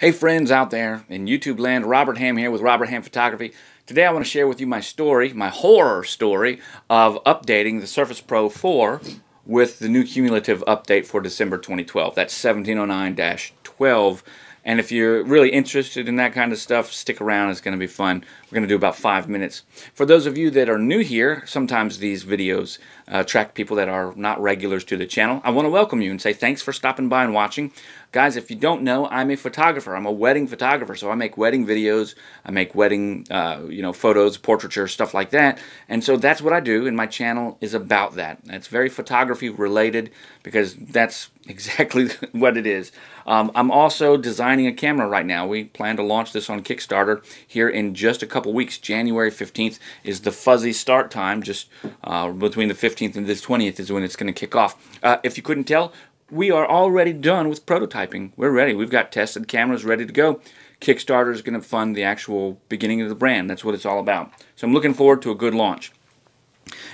Hey friends out there in YouTube land, Robert Hamm here with Robert Hamm Photography. Today I want to share with you my story, my horror story of updating the Surface Pro 4 with the new cumulative update for December 2012. That's 1709-12 and if you're really interested in that kind of stuff, stick around. It's going to be fun. We're going to do about five minutes. For those of you that are new here, sometimes these videos uh, attract people that are not regulars to the channel. I want to welcome you and say thanks for stopping by and watching. Guys, if you don't know, I'm a photographer. I'm a wedding photographer, so I make wedding videos. I make wedding, uh, you know, photos, portraiture, stuff like that. And so that's what I do, and my channel is about that. It's very photography related because that's exactly what it is. Um, I'm also designing a camera right now. We plan to launch this on Kickstarter here in just a couple weeks. January 15th is the fuzzy start time. Just uh, between the 15th and the 20th is when it's going to kick off. Uh, if you couldn't tell, we are already done with prototyping. We're ready. We've got tested cameras ready to go. Kickstarter is going to fund the actual beginning of the brand. That's what it's all about. So I'm looking forward to a good launch.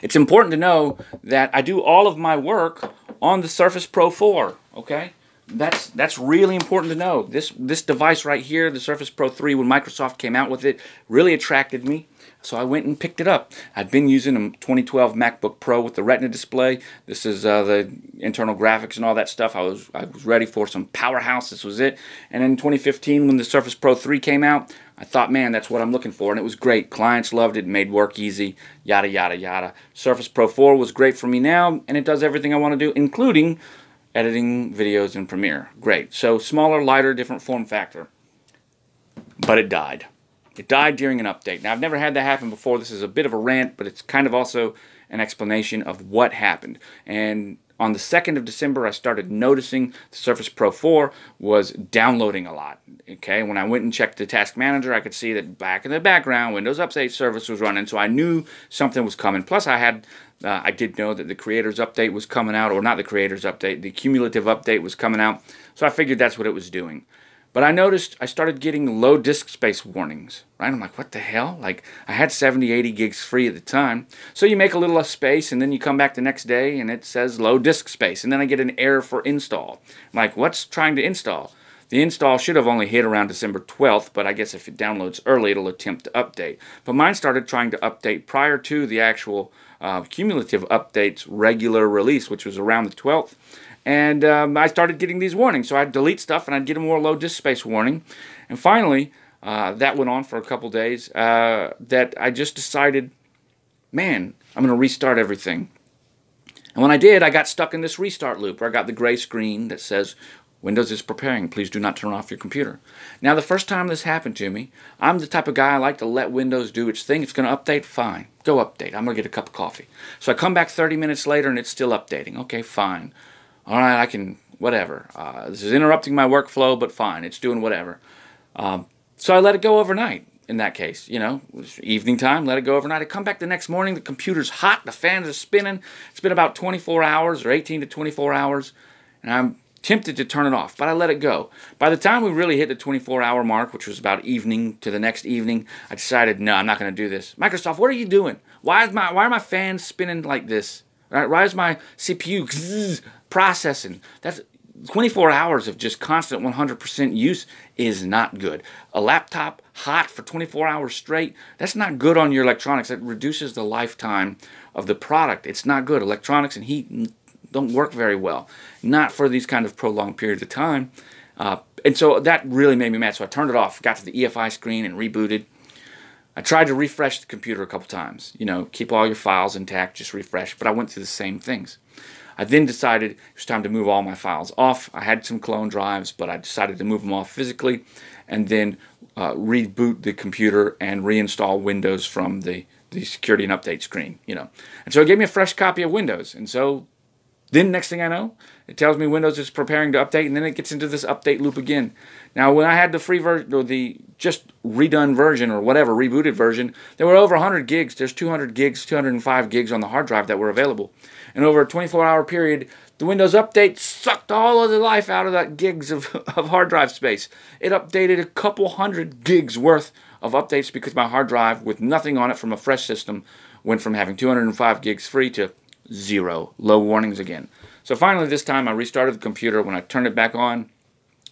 It's important to know that I do all of my work on the Surface Pro 4, okay? That's that's really important to know. This this device right here, the Surface Pro 3, when Microsoft came out with it, really attracted me. So I went and picked it up. I'd been using a 2012 MacBook Pro with the Retina display. This is uh, the internal graphics and all that stuff. I was I was ready for some powerhouse. This was it. And in 2015, when the Surface Pro 3 came out, I thought, man, that's what I'm looking for, and it was great. Clients loved it, made work easy, yada yada yada. Surface Pro 4 was great for me now, and it does everything I want to do, including editing videos in Premiere. Great. So smaller, lighter, different form factor. But it died. It died during an update. Now, I've never had that happen before. This is a bit of a rant, but it's kind of also an explanation of what happened. And on the 2nd of December, I started noticing the Surface Pro 4 was downloading a lot. Okay, when I went and checked the task manager, I could see that back in the background, Windows Update service was running, so I knew something was coming. Plus, I had uh, I did know that the creator's update was coming out, or not the creator's update, the cumulative update was coming out. So I figured that's what it was doing. But I noticed I started getting low disk space warnings, right? I'm like, what the hell? Like, I had 70, 80 gigs free at the time. So you make a little less space, and then you come back the next day, and it says low disk space. And then I get an error for install. I'm like, what's trying to install? The install should have only hit around December 12th, but I guess if it downloads early, it'll attempt to update. But mine started trying to update prior to the actual uh, cumulative updates regular release, which was around the 12th. And um, I started getting these warnings. So I'd delete stuff and I'd get a more low disk space warning. And finally, uh, that went on for a couple days, uh, that I just decided, man, I'm going to restart everything. And when I did, I got stuck in this restart loop where I got the gray screen that says, Windows is preparing. Please do not turn off your computer. Now, the first time this happened to me, I'm the type of guy I like to let Windows do its thing. It's going to update, fine. Go update. I'm going to get a cup of coffee. So I come back 30 minutes later and it's still updating. Okay, fine. All right, I can, whatever. Uh, this is interrupting my workflow, but fine. It's doing whatever. Um, so I let it go overnight in that case. You know, evening time, let it go overnight. I come back the next morning, the computer's hot, the fans are spinning. It's been about 24 hours or 18 to 24 hours, and I'm tempted to turn it off, but I let it go. By the time we really hit the 24 hour mark, which was about evening to the next evening, I decided, no, I'm not going to do this. Microsoft, what are you doing? Why is my why are my fans spinning like this? Right? Why is my CPU processing? That's 24 hours of just constant 100% use is not good. A laptop hot for 24 hours straight, that's not good on your electronics. That reduces the lifetime of the product. It's not good. Electronics and heat don't work very well. Not for these kind of prolonged periods of time. Uh, and so that really made me mad. So I turned it off, got to the EFI screen and rebooted. I tried to refresh the computer a couple times. You know, keep all your files intact, just refresh. But I went through the same things. I then decided it was time to move all my files off. I had some clone drives, but I decided to move them off physically and then uh, reboot the computer and reinstall Windows from the, the security and update screen, you know. And so it gave me a fresh copy of Windows. And so then next thing I know, it tells me Windows is preparing to update, and then it gets into this update loop again. Now, when I had the free version, or the just redone version, or whatever, rebooted version, there were over 100 gigs. There's 200 gigs, 205 gigs on the hard drive that were available. And over a 24-hour period, the Windows Update sucked all of the life out of that gigs of, of hard drive space. It updated a couple hundred gigs worth of updates because my hard drive, with nothing on it from a fresh system, went from having 205 gigs free to zero. Low warnings again. So finally this time I restarted the computer. When I turned it back on,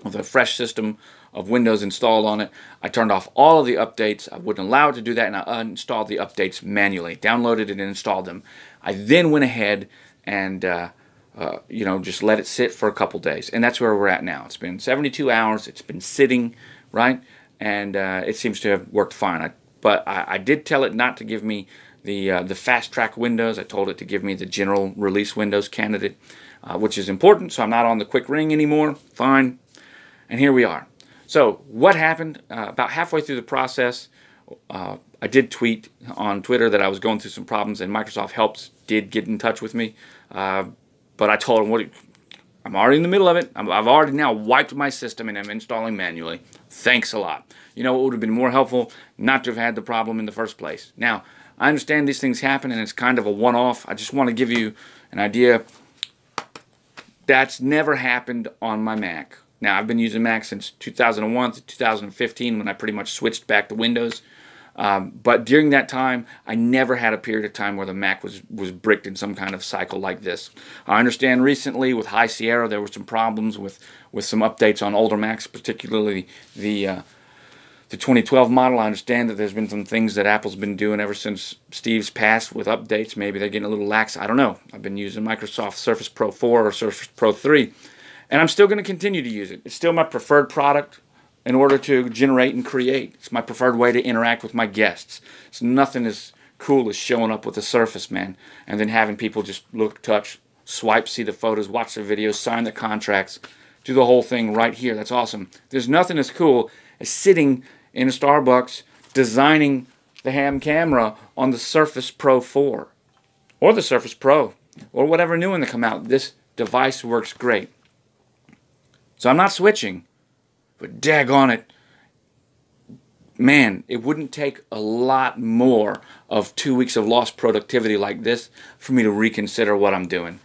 with a fresh system of Windows installed on it. I turned off all of the updates. I wouldn't allow it to do that, and I uninstalled the updates manually, downloaded it and installed them. I then went ahead and uh, uh, you know just let it sit for a couple days, and that's where we're at now. It's been 72 hours. It's been sitting, right, and uh, it seems to have worked fine. I, but I, I, did tell it not to give me the uh, the fast track windows. I told it to give me the general release Windows candidate, uh, which is important. So I'm not on the quick ring anymore. Fine, and here we are. So what happened? Uh, about halfway through the process, uh, I did tweet on Twitter that I was going through some problems, and Microsoft Helps did get in touch with me. Uh, but I told them, "What? I'm already in the middle of it. i have already now wiped my system and I'm installing manually. Thanks a lot. You know, it would have been more helpful not to have had the problem in the first place. Now, I understand these things happen and it's kind of a one-off. I just want to give you an idea. That's never happened on my Mac. Now, I've been using Mac since 2001 to 2015 when I pretty much switched back to Windows. Um, but during that time, I never had a period of time where the Mac was, was bricked in some kind of cycle like this. I understand recently with High Sierra there were some problems with, with some updates on older Macs, particularly the, uh, the 2012 model. I understand that there's been some things that Apple's been doing ever since Steve's passed with updates. Maybe they're getting a little lax. I don't know. I've been using Microsoft Surface Pro 4 or Surface Pro 3 and I'm still going to continue to use it. It's still my preferred product in order to generate and create. It's my preferred way to interact with my guests. It's nothing as cool as showing up with a Surface, man, and then having people just look, touch, swipe, see the photos, watch the videos, sign the contracts, do the whole thing right here. That's awesome. There's nothing as cool as sitting in a Starbucks designing the Hamm camera on the Surface Pro 4 or the Surface Pro or whatever new one that come out. This device works great. So I'm not switching. But daggone it, man, it wouldn't take a lot more of two weeks of lost productivity like this for me to reconsider what I'm doing.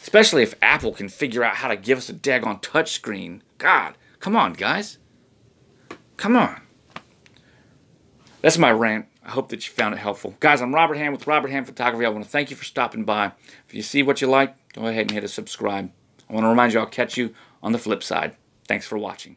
Especially if Apple can figure out how to give us a daggone touchscreen. God, come on, guys. Come on. That's my rant. I hope that you found it helpful. Guys, I'm Robert Hamm with Robert Hamm Photography. I want to thank you for stopping by. If you see what you like, go ahead and hit a subscribe. I want to remind you I'll catch you on the flip side. Thanks for watching.